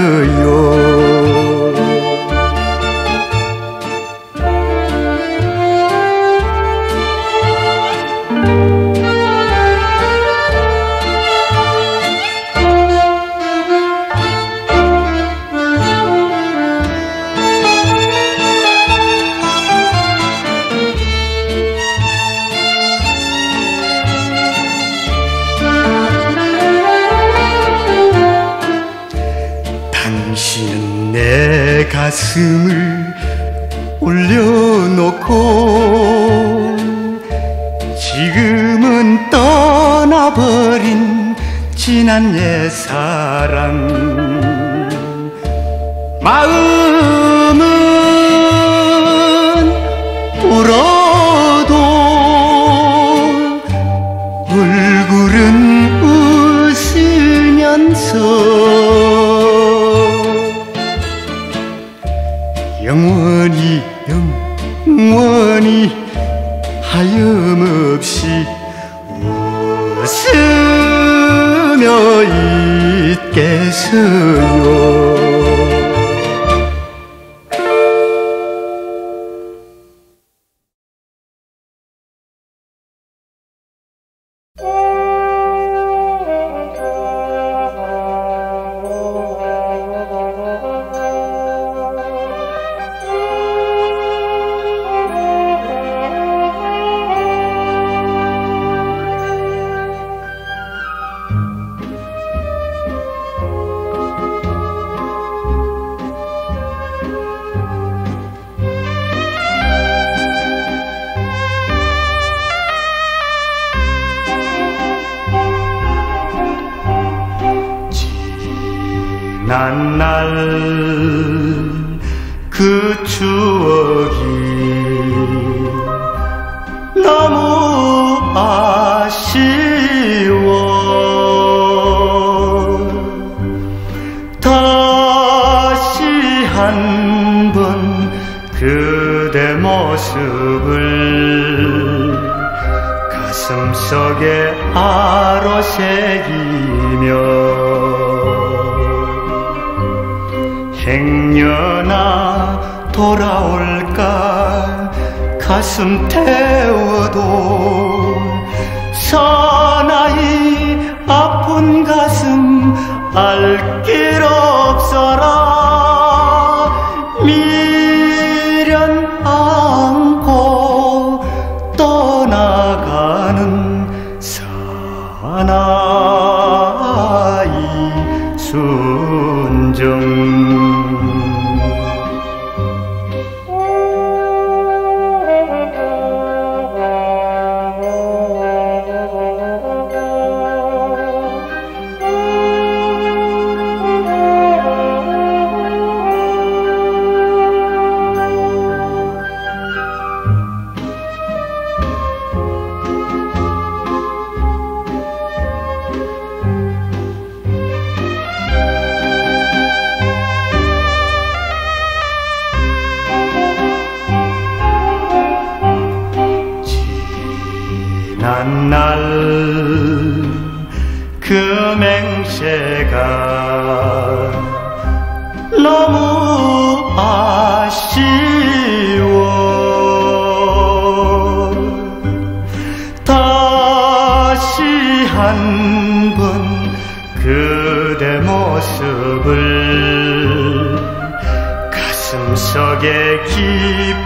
自色哟 불 가슴속에 아로새기며 행여나 돌아올까 가슴 태워도 사나이 아픈 가슴 알 길 없어라.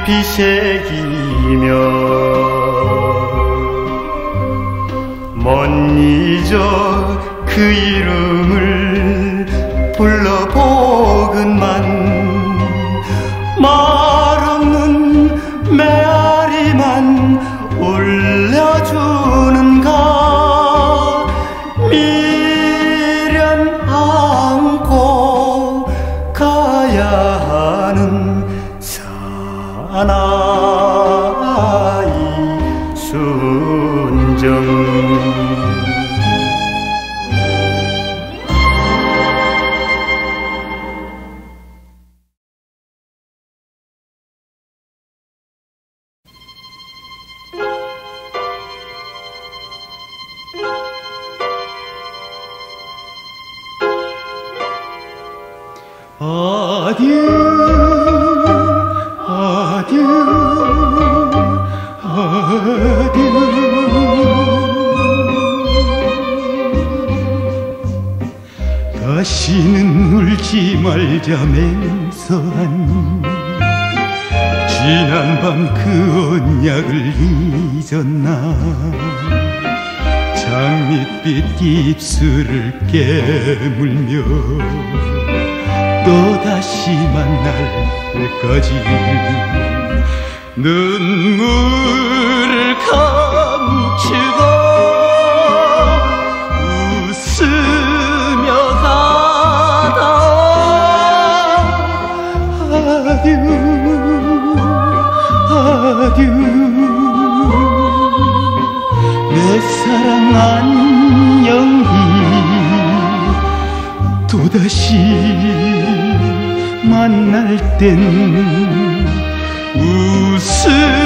비새기며 먼 이적 그 이름 잠에서한 지난 밤 그 언약을 잊었나? 장밋빛 입술을 깨물며 또다시 만날 때까지 눈물 땐 웃으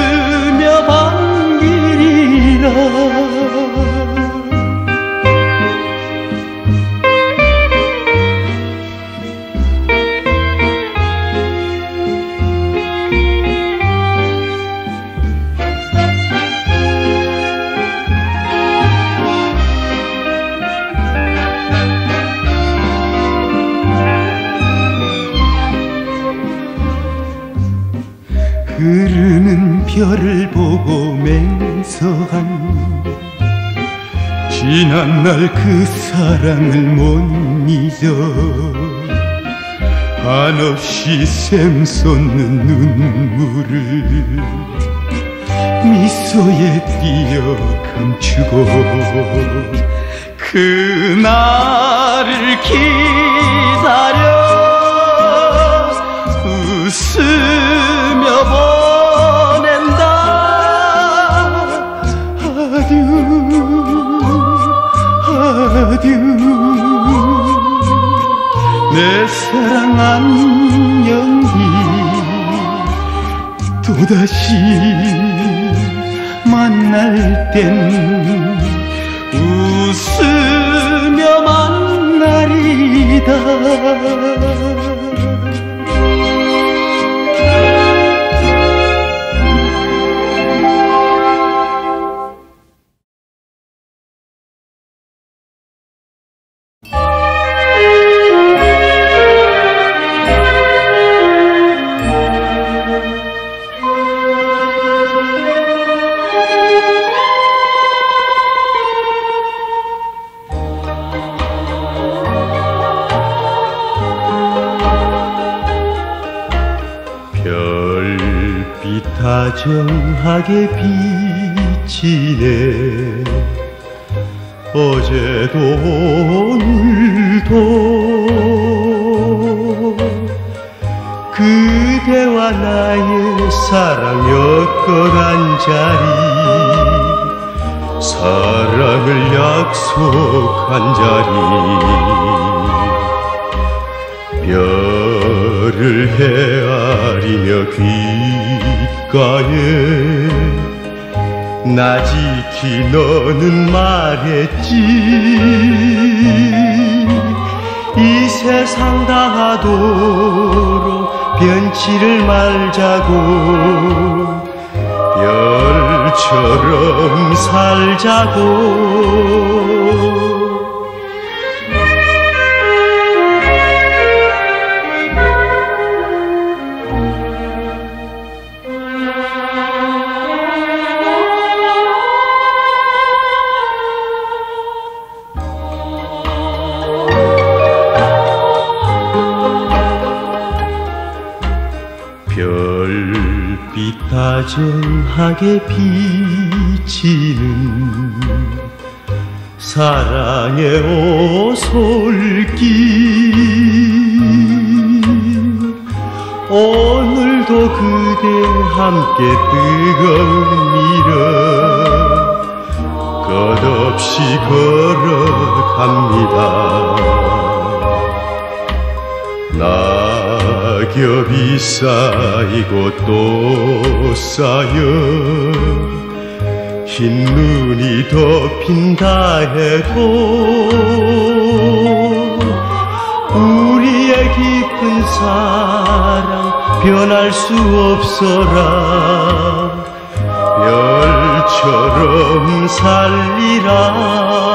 샘솟는 눈물을 미소에 띄어 감추고 그날을 기다려 웃으며 보 아듀 내 사랑 안 또다시 만날 땐 웃으며 만나리다 오늘도 그대와 나의 사랑 엮어간 자리 사랑을 약속한 자리. 별을 헤아리며 귀 귓가에 나 지키 너는 말했지 이 세상 다하도록 변치를 말자고. 별처럼 살자고 다정하게 비치는 사랑의 오솔길. 오늘도 그대 함께 뜨거운 미러 끝없이 걸어갑니다 낙엽이 쌓이고 또 쌓여 흰 눈이 덮인다 해도 우리의 깊은 사랑 변할 수 없어라. 별처럼 살리라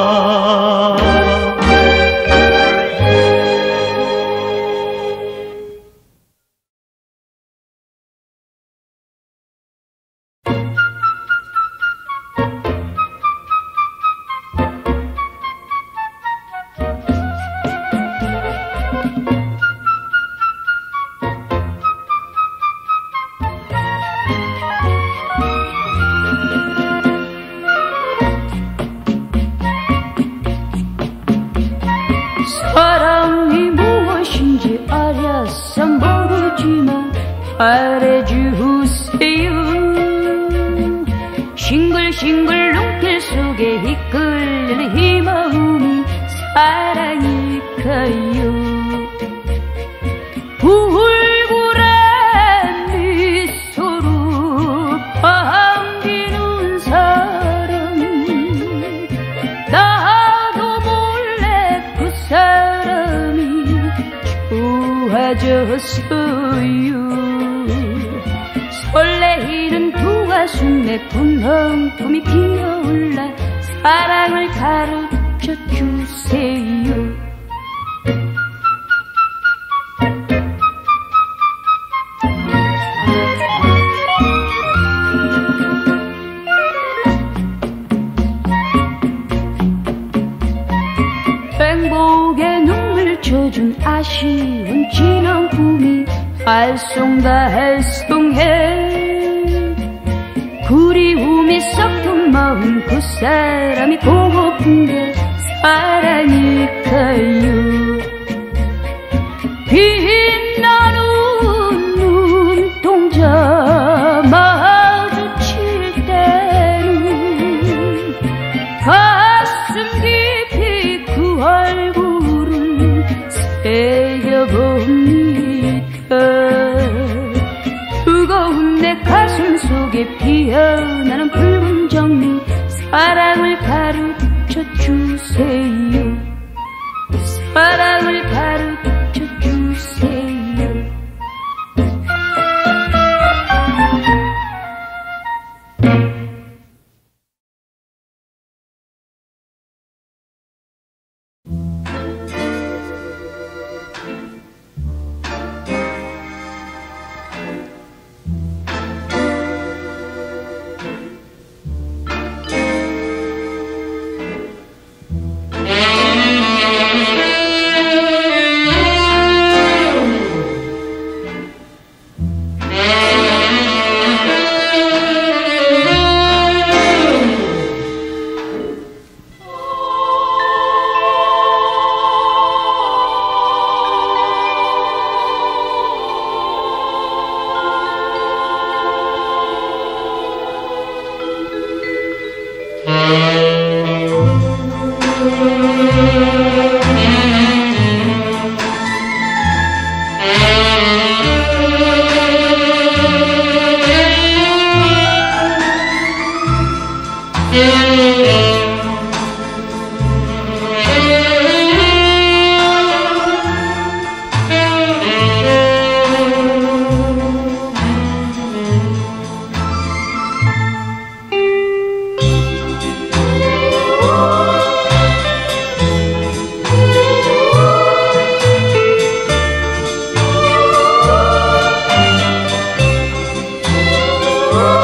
모 꿈이 피어올라 사랑을 가르쳐 주세요. 행복에 눈물 쳐준 아쉬운 지난 꿈이 알쏭달쏭해 그리움이 섞은 마음 그 사람이 보고픈 게 사랑일까요? 빛 속에 피어나는 붉은 정리 사랑을 가르쳐 주세요. 사랑을 가르쳐 Oh.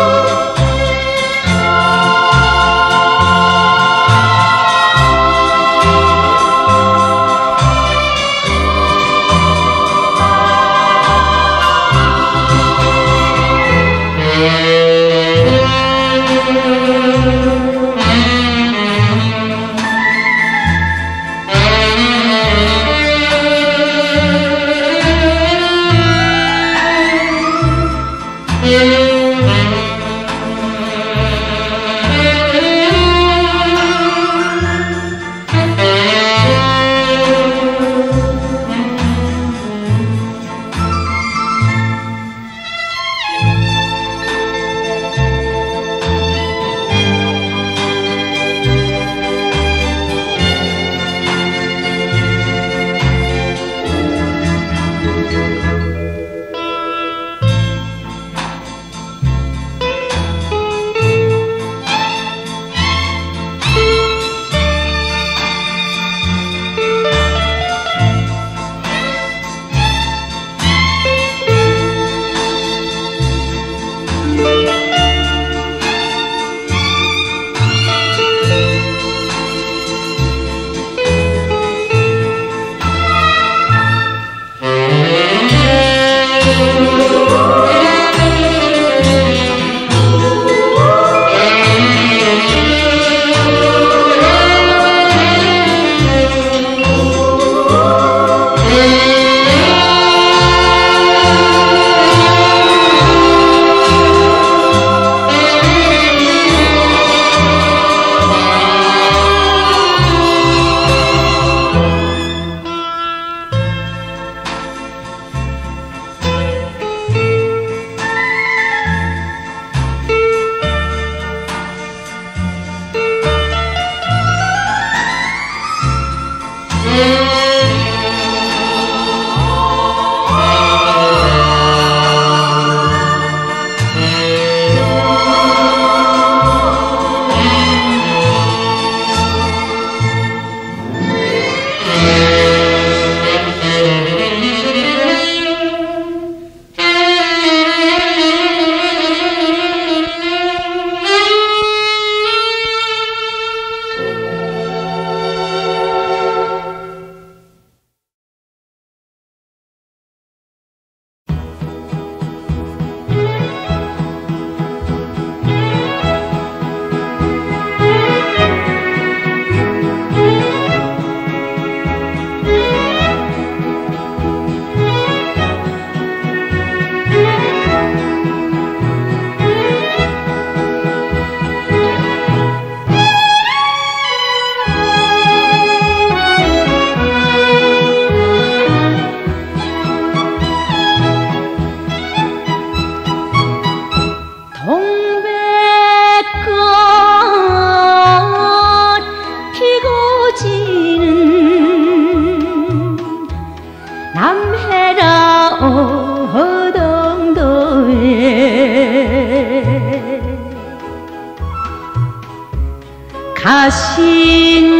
가시님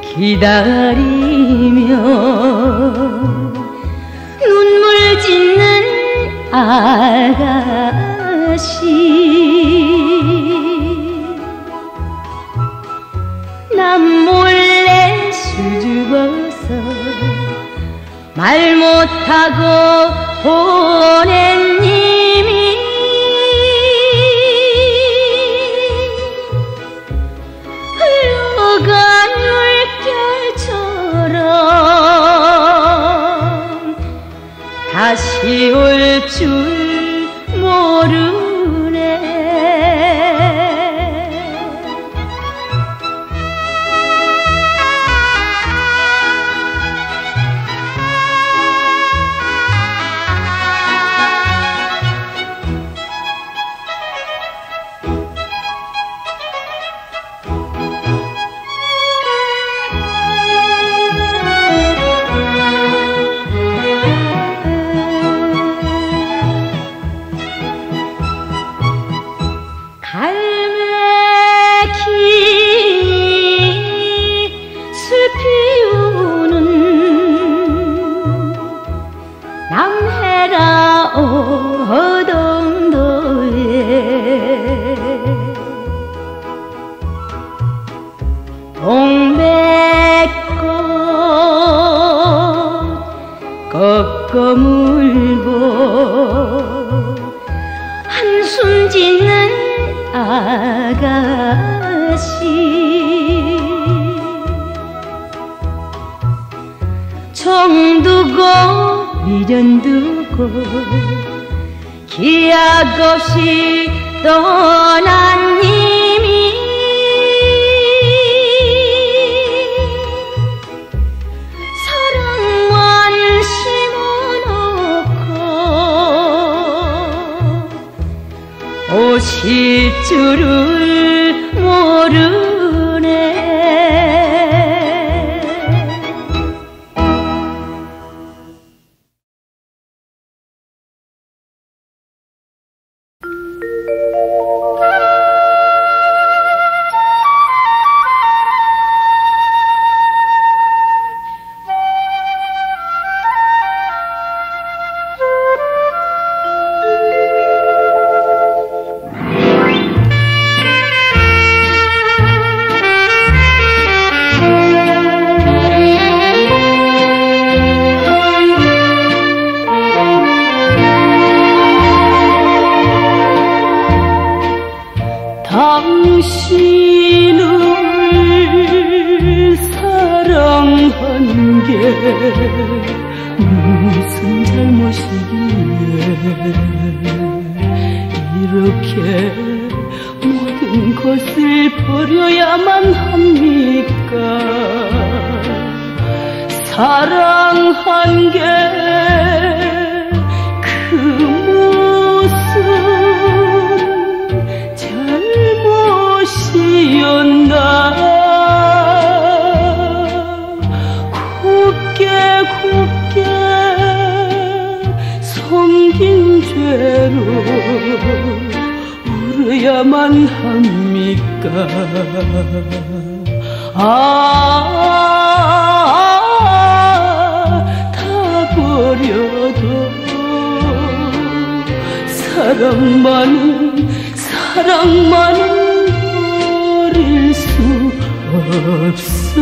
기다리며 눈물 짓는 아가씨. 남 몰래 수줍어서 말 못하고 보낸 다 울어야만 합니까? 아, 다 버려도 사랑만은 사랑만은 버릴 수 없어요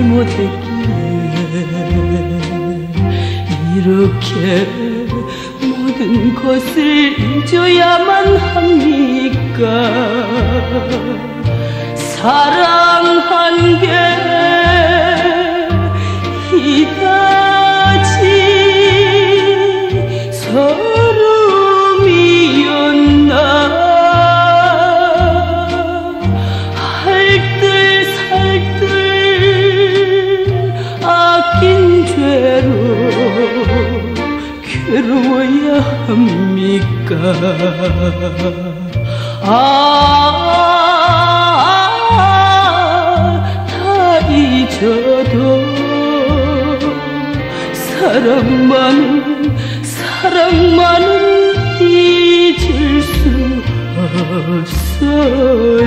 잘못했기에 이렇게 모든 것을 잊어야만 합니까? 사랑한 게 아, 다 잊어도 사랑만 사랑만은 잊을 수 없어요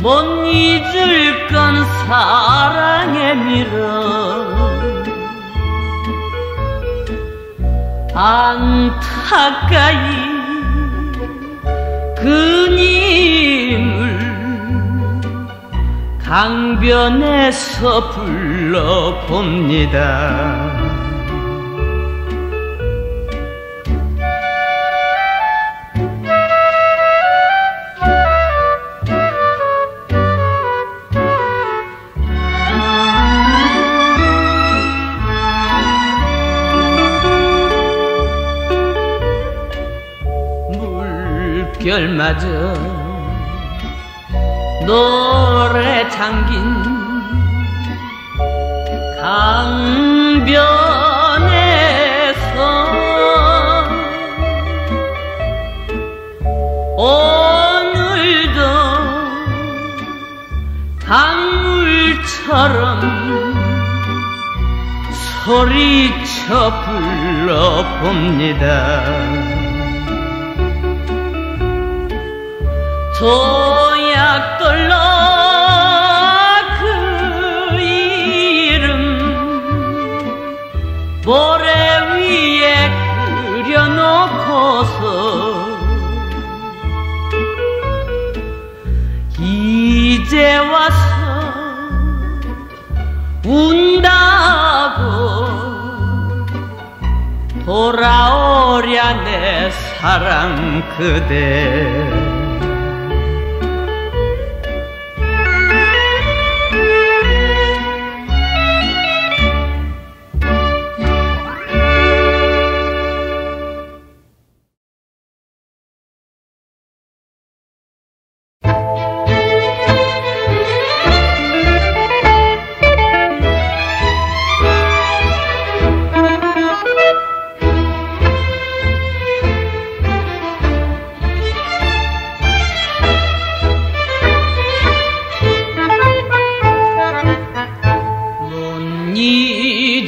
못 잊을 건 사랑의 미러 안타까이 그님을 강변에서 불러봅니다 결마저 노래 잠긴 강변에서 오늘도 강물처럼 소리쳐 불러봅니다 도약돌로 그 이름 모래 위에 그려놓고서 이제 와서 운다고 돌아오랴 내 사랑 그대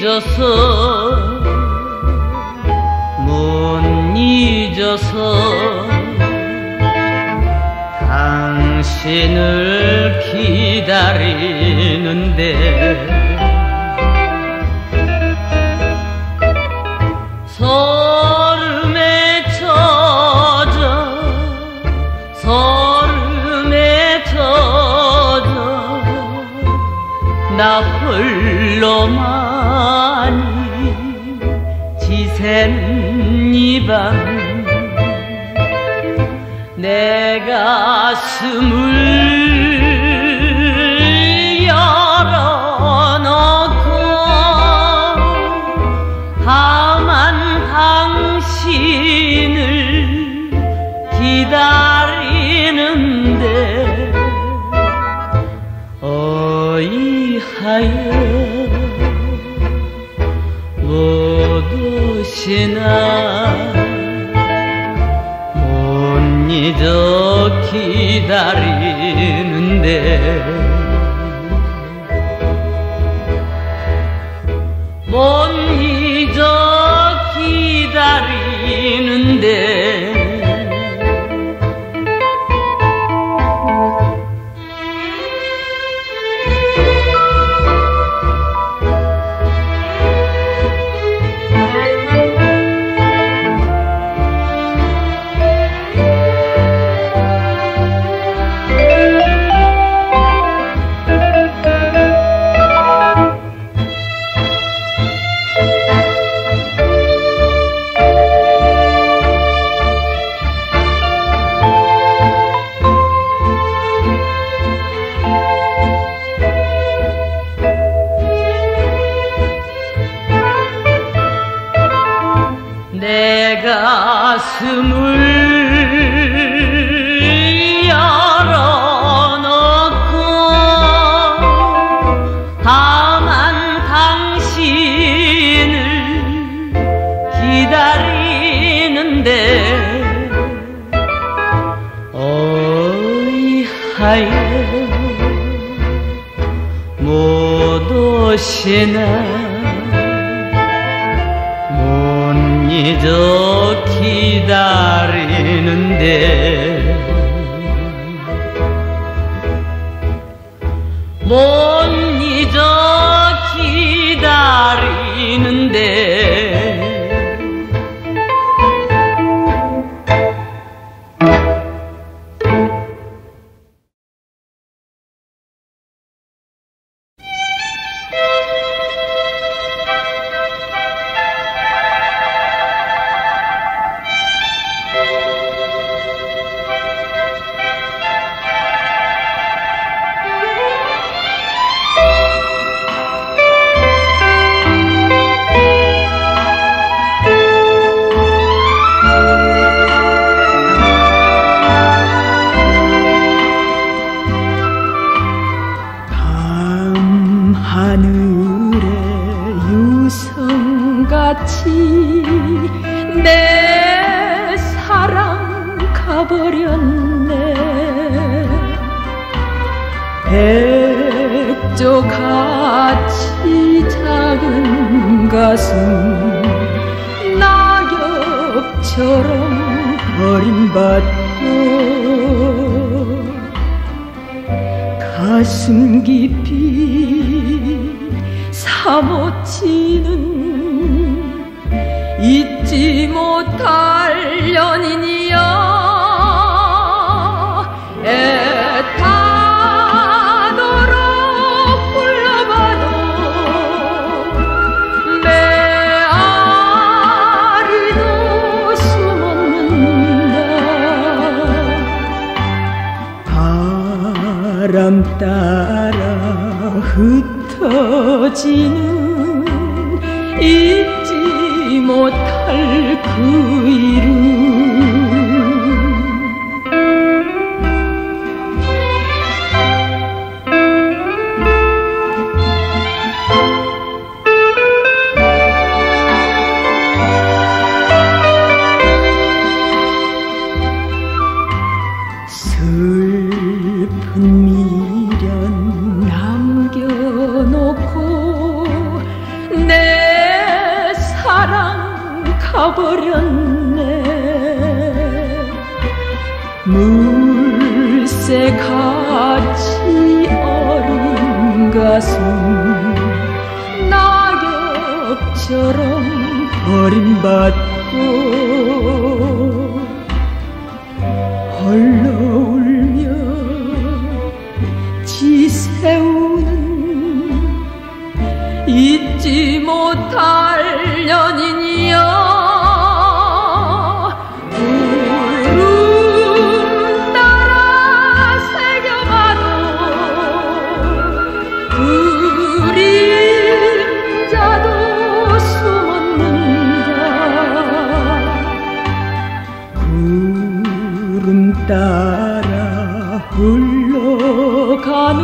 잊어서 못 잊어서 당신을 기다리는데 기 하여 못 오시나? 못 잊어 기다리는데 못 유성같이 내 사랑 가버렸네. 백조같이 작은 가슴 낙엽처럼 버림받고 가슴 깊이 사모치는 잊지 못할 연인이여 애타도록 불러봐도 메아리도 숨었는다 바람 따라 흩어지는 잊지 못할 그 이름 따라 흘러가는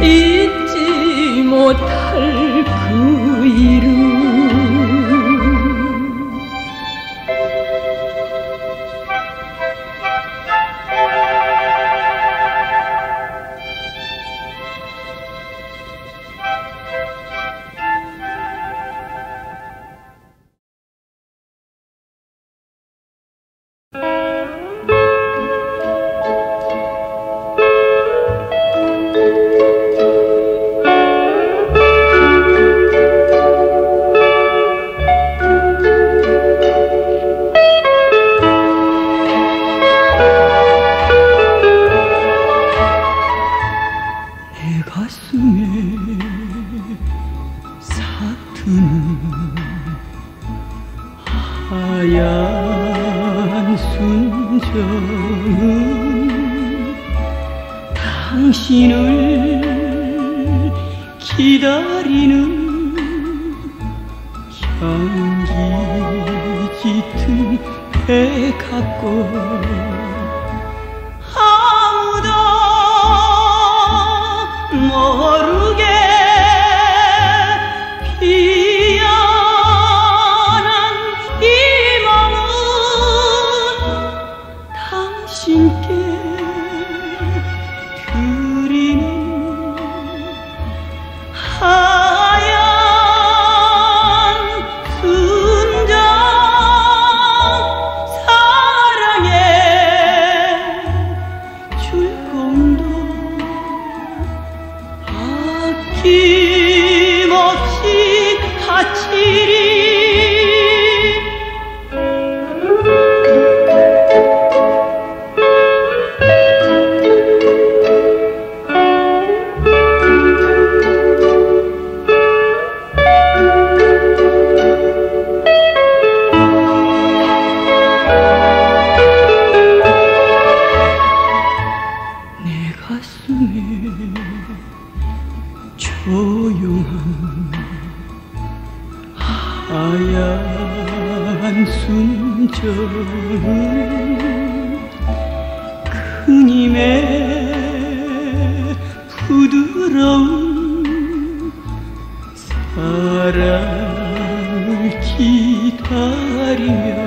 잊지 못할 그 이름 향기 짙은 배 같고 아무도 모르게 조용한 하얀 순정은 그님의 부드러운 사랑을 기다리며